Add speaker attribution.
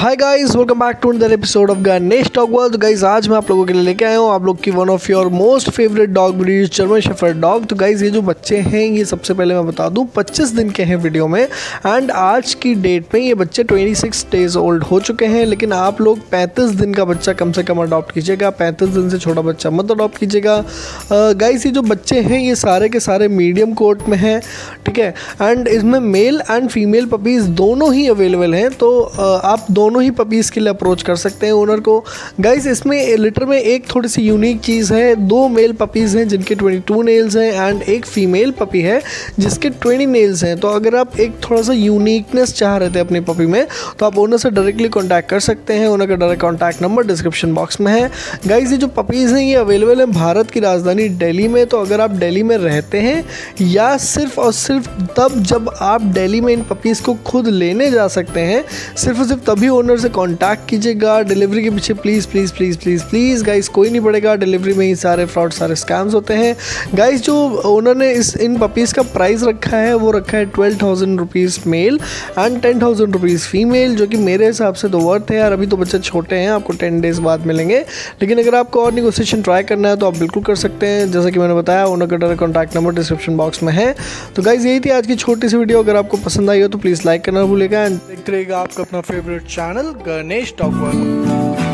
Speaker 1: Hi guys welcome back to another episode of Ganesh talk world guys आज मैं आप लोगों के लिए लेके आया हूँ, आप लोग की one of your most favourite dog breed German shepherd dog तो गाइस ये जो बच्चे हैं, ये सबसे पहले मैं बता दूँ 25 दिन के हैं वीडियो में एंड आज की डेट में ये बच्चे 26 डेज़ ओल्ड हो चुके हैं, लेकिन आप लोग 35 दिन का बच्चा कम से कम अडॉप्ट कीजिएगा 35 दिन से छोटा बच्चा मत अडॉप्ट कीजिएगा। गाइस ये जो बच्चे हैं, ये सारे के सारे मीडियम कोर्ट में हैं, ठीक है? एंड इसमें मेल एंड फीमेल पपीज़ दोनों ही अवेलेबल हैं तो आप दोनों ही पपीज़ के लिए अप्रोच कर सकते हैं ओनर को। गाइस इसमें लिटर में एक थोड़ी सी यूनिक चीज़ है। दो मेल पपीज़ हैं जिनके 22 नेल्स हैं एंड एक फीमेल पपी है जिसके 20 नेल्स हैं। तो अगर आप एक थोड़ा सा यूनिकनेस चाह रहे थे अपनी पपी में तो आप ओनर से डायरेक्टली कॉन्टैक्ट कर सकते हैं। ओनर का direct contact number description box में है। गाइज़ ये जो पपीज़ हैं, ये अवेलेबल हैं भारत की राजधानी दिल्ली में। तो अगर आप दिल्ली में रहते हैं, या सिर्फ़ और सिर्फ़ तब जब आप दिल्ली में इन पपीज़ को खुद लेने जा सकते हैं, सिर्फ़ और सिर्फ़ तभी ओनर से कांटेक्ट कीजिएगा। डिलीवरी के पीछे please please please please please guys कोई नहीं पड़ेगा। डिलीवरी में ही सारे फ्रॉड सारे स्कैम्स होते हैं। गाइस जो ओनर ने इस, इन पपीज़ का प्राइस रखा है, वो रखा है twelve thousand rupees male and ten thousand rupees female जो कि मेरे हिसाब से तो वर्थ है यार। अभी तो बच्चे छोटे हैं, आपको टेन डेज़ बाद मिलेंगे। लेकिन अगर आपको और निगोसिएशन ट्राई करना है तो आप बिल्कुल कर सकते हैं। जैसा कि मैंने बताया ओनर का direct contact number description box में है। तो गाइज़ यही थी आज की छोटी सी वीडियो अगर आपको पसंद आई हो तो प्लीज़ लाइक करना भूलेगा एंड देखते रहेगा आपका अपना favourite channel Ganesh talk world